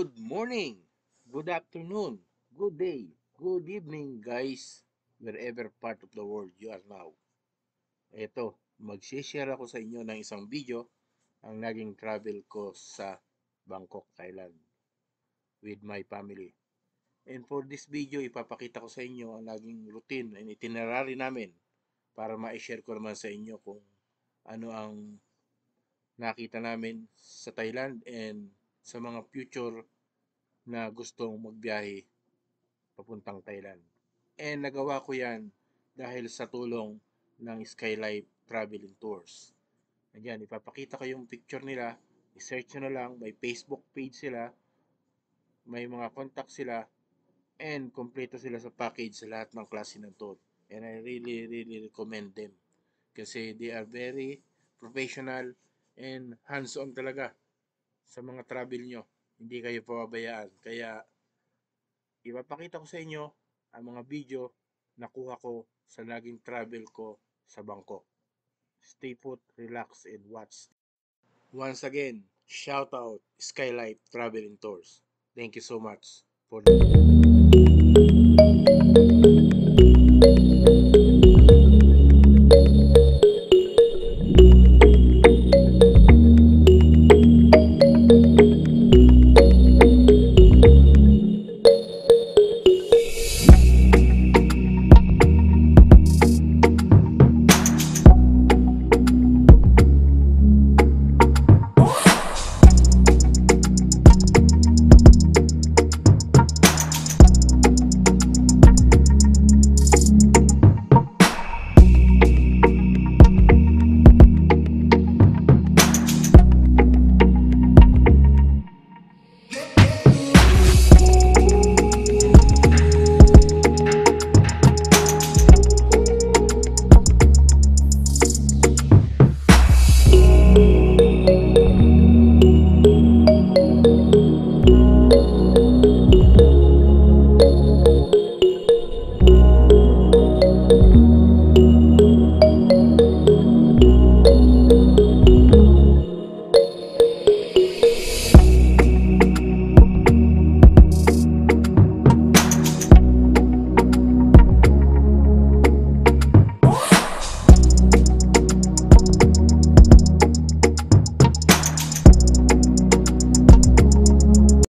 Good morning, good afternoon, good day, good evening guys, wherever part of the world you are now. Ito, magsishare ako sa inyo ng isang video ang naging travel ko sa Bangkok, Thailand with my family. And for this video, ipapakita ko sa inyo ang naging routine and itinerary namin para ma-share ko naman sa inyo kung ano ang nakita namin sa Thailand and sa mga future na gustong magbiyahe papuntang Thailand. And nagawa ko yan dahil sa tulong ng Skylife Traveling Tours. Ayan, ipapakita ko yung picture nila. I-search nyo na lang. May Facebook page sila. May mga contact sila. And kompleto sila sa package sa lahat ng klase ng tour. And I really, really recommend them. Kasi they are very professional and hands-on talaga sa mga travel nyo. Hindi kayo pababayaan. Kaya, ipapakita ko sa inyo ang mga video na kuha ko sa naging travel ko sa Bangkok. Stay put, relax, and watch. Once again, shout out Skylight Travel and Tours. Thank you so much for